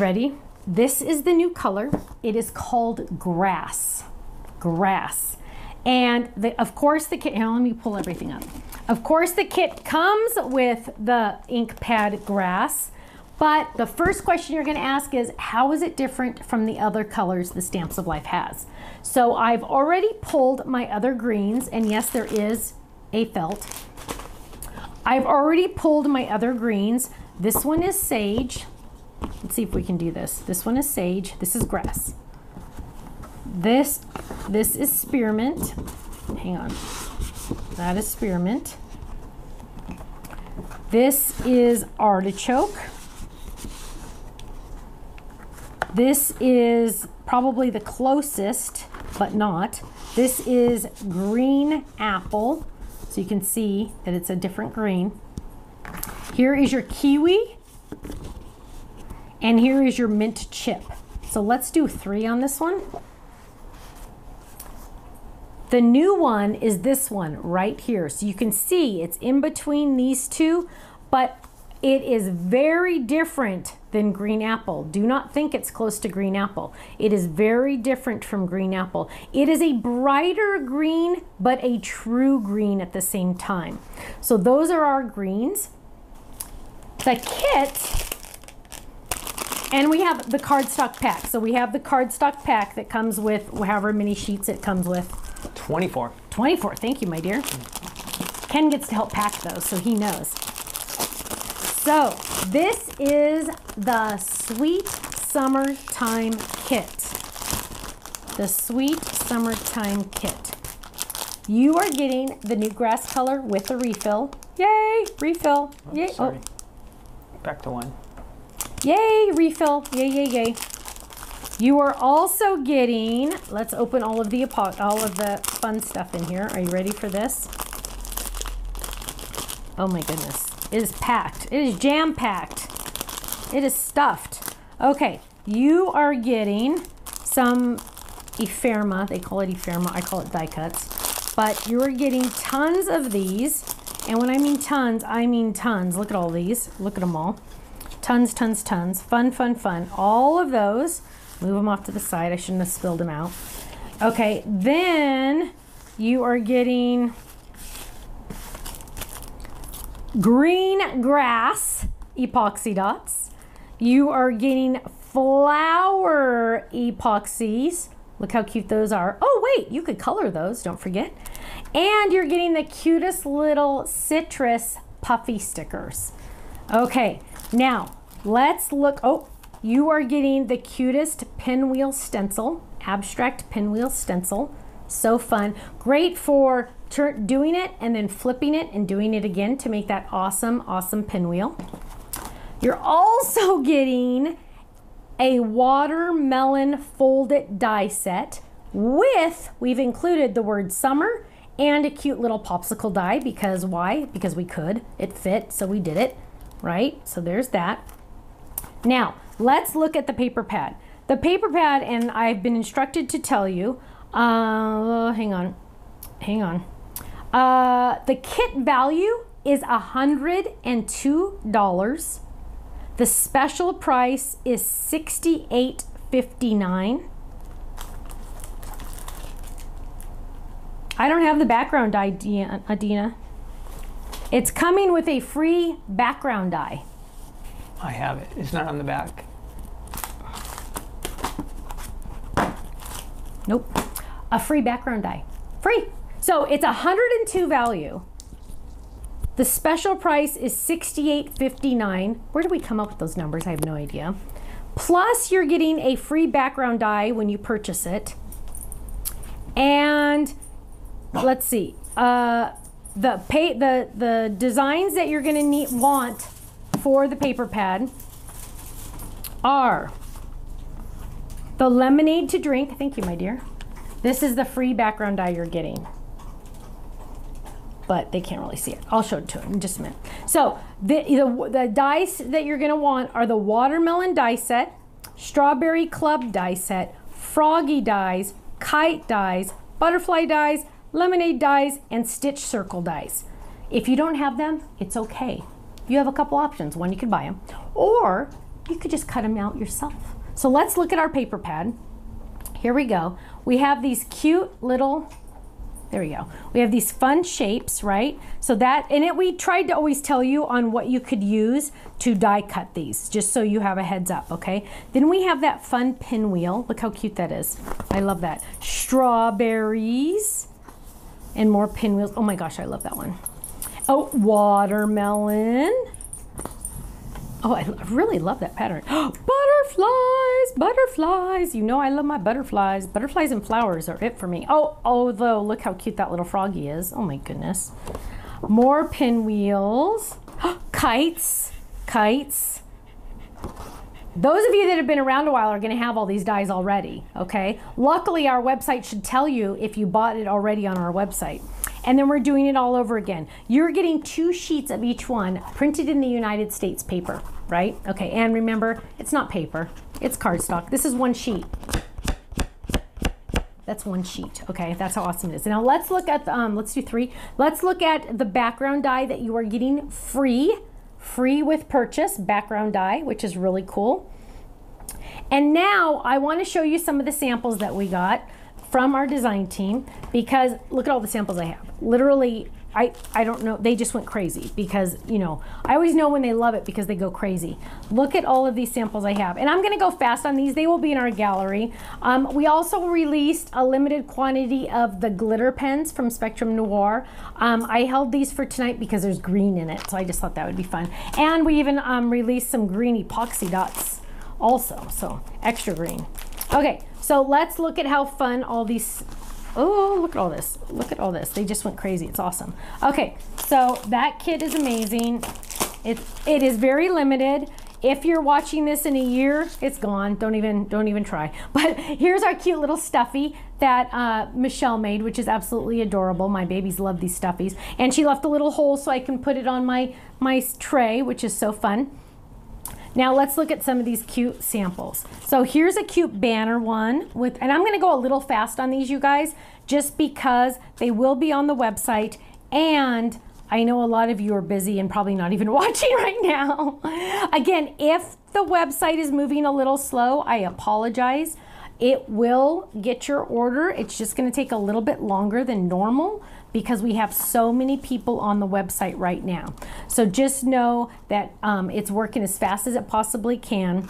ready? This is the new color. It is called grass. Grass. And the, of course the kit, let me pull everything up. Of course the kit comes with the ink pad grass, but the first question you're gonna ask is, how is it different from the other colors the Stamps of Life has? So I've already pulled my other greens, and yes, there is a felt. I've already pulled my other greens. This one is sage. Let's see if we can do this. This one is sage, this is grass. This, this is spearmint. Hang on. That is spearmint. This is artichoke. This is probably the closest, but not. This is green apple. So you can see that it's a different green. Here is your kiwi. And here is your mint chip. So let's do three on this one. The new one is this one right here. So you can see it's in between these two, but it is very different than green apple. Do not think it's close to green apple. It is very different from green apple. It is a brighter green, but a true green at the same time. So those are our greens. The kit and we have the cardstock pack. So we have the cardstock pack that comes with however many sheets it comes with. 24. 24, thank you, my dear. Ken gets to help pack those, so he knows. So this is the Sweet Summertime Kit. The Sweet Summertime Kit. You are getting the new grass color with the refill. Yay, refill. Oh, Yay. sorry. Oh. Back to one. Yay, refill. Yay, yay, yay. You are also getting, let's open all of the all of the fun stuff in here. Are you ready for this? Oh my goodness. It is packed. It is jam packed. It is stuffed. Okay, you are getting some Ephemera. They call it Ephemera. I call it die cuts. But you are getting tons of these. And when I mean tons, I mean tons. Look at all these. Look at them all. Tons, tons, tons. Fun, fun, fun. All of those. Move them off to the side. I shouldn't have spilled them out. Okay, then you are getting green grass epoxy dots. You are getting flower epoxies. Look how cute those are. Oh, wait, you could color those, don't forget. And you're getting the cutest little citrus puffy stickers. Okay, now let's look. Oh, you are getting the cutest pinwheel stencil, abstract pinwheel stencil. So fun. Great for doing it and then flipping it and doing it again to make that awesome, awesome pinwheel. You're also getting a watermelon folded die set with, we've included the word summer and a cute little popsicle die because why? Because we could. It fit, so we did it, right? So there's that. Now, let's look at the paper pad. The paper pad, and I've been instructed to tell you, uh, hang on, hang on. Uh, the kit value is $102. The special price is $68.59. I don't have the background Adina. It's coming with a free background die. I have it. It's not on the back. Nope. A free background die. Free. So it's 102 value. The special price is $68.59. Where did we come up with those numbers? I have no idea. Plus, you're getting a free background die when you purchase it. And let's see, uh, the pay the the designs that you're gonna need want for the paper pad are the lemonade to drink. Thank you, my dear. This is the free background die you're getting but they can't really see it. I'll show it to them in just a minute. So the, the, the dice that you're gonna want are the watermelon die set, strawberry club die set, froggy dies, kite dies, butterfly dies, lemonade dies, and stitch circle dies. If you don't have them, it's okay. You have a couple options. One, you could buy them. Or you could just cut them out yourself. So let's look at our paper pad. Here we go. We have these cute little there we go. We have these fun shapes, right? So that, and it, we tried to always tell you on what you could use to die cut these, just so you have a heads up, okay? Then we have that fun pinwheel. Look how cute that is. I love that. Strawberries and more pinwheels. Oh my gosh, I love that one. Oh, watermelon. Oh, I really love that pattern. butterflies, butterflies. You know I love my butterflies. Butterflies and flowers are it for me. Oh, although look how cute that little froggy is. Oh my goodness. More pinwheels. kites, kites. Those of you that have been around a while are going to have all these dies already, okay? Luckily, our website should tell you if you bought it already on our website and then we're doing it all over again. You're getting two sheets of each one printed in the United States paper, right? Okay, and remember, it's not paper, it's cardstock. This is one sheet. That's one sheet, okay? That's how awesome it is. Now let's look at, the, um, let's do three. Let's look at the background die that you are getting free, free with purchase, background die, which is really cool. And now I wanna show you some of the samples that we got from our design team because look at all the samples I have. Literally, I, I don't know, they just went crazy because, you know, I always know when they love it because they go crazy. Look at all of these samples I have. And I'm gonna go fast on these. They will be in our gallery. Um, we also released a limited quantity of the glitter pens from Spectrum Noir. Um, I held these for tonight because there's green in it, so I just thought that would be fun. And we even um, released some green epoxy dots also, so extra green. Okay, so let's look at how fun all these, oh, look at all this. Look at all this. They just went crazy. It's awesome. Okay, so that kit is amazing. It, it is very limited. If you're watching this in a year, it's gone. Don't even don't even try. But here's our cute little stuffy that uh, Michelle made, which is absolutely adorable. My babies love these stuffies, and she left a little hole so I can put it on my my tray, which is so fun. Now let's look at some of these cute samples. So here's a cute banner one with, and I'm gonna go a little fast on these, you guys, just because they will be on the website and I know a lot of you are busy and probably not even watching right now. Again, if the website is moving a little slow, I apologize. It will get your order. It's just gonna take a little bit longer than normal because we have so many people on the website right now. So just know that um, it's working as fast as it possibly can.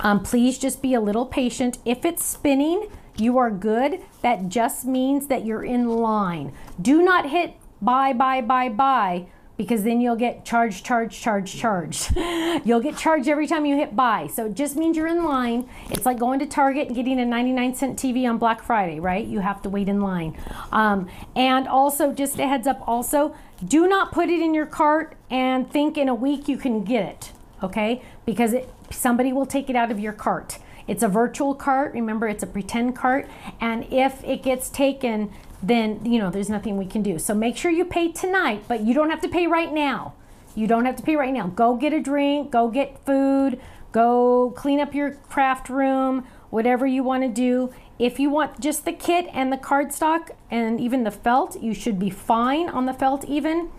Um, please just be a little patient. If it's spinning, you are good. That just means that you're in line. Do not hit buy, buy, buy, buy because then you'll get charged, charged, charged, charged. you'll get charged every time you hit buy. So it just means you're in line. It's like going to Target and getting a 99 cent TV on Black Friday, right? You have to wait in line. Um, and also, just a heads up also, do not put it in your cart and think in a week you can get it, okay? Because it, somebody will take it out of your cart. It's a virtual cart. Remember, it's a pretend cart. And if it gets taken, then you know there's nothing we can do. So make sure you pay tonight, but you don't have to pay right now. You don't have to pay right now. Go get a drink, go get food, go clean up your craft room, whatever you want to do. If you want just the kit and the cardstock and even the felt, you should be fine on the felt even.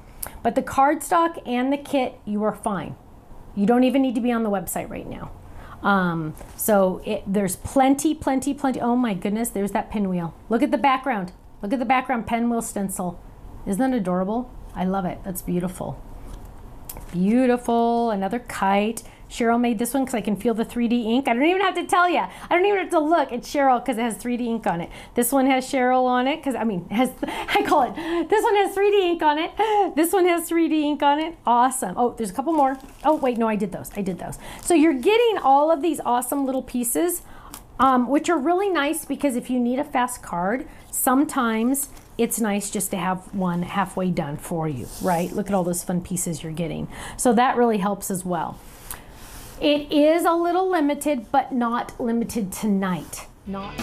But the cardstock and the kit, you are fine. You don't even need to be on the website right now. Um, so it, there's plenty, plenty, plenty. Oh my goodness, there's that pinwheel. Look at the background. Look at the background pinwheel stencil. Isn't that adorable? I love it. That's beautiful. Beautiful. Another kite. Cheryl made this one because I can feel the 3D ink. I don't even have to tell you. I don't even have to look. It's Cheryl because it has 3D ink on it. This one has Cheryl on it because, I mean, has I call it, this one has 3D ink on it. This one has 3D ink on it. Awesome. Oh, there's a couple more. Oh, wait, no, I did those. I did those. So you're getting all of these awesome little pieces um, which are really nice because if you need a fast card, sometimes it's nice just to have one halfway done for you, right? Look at all those fun pieces you're getting. So that really helps as well. It is a little limited, but not limited tonight. Not.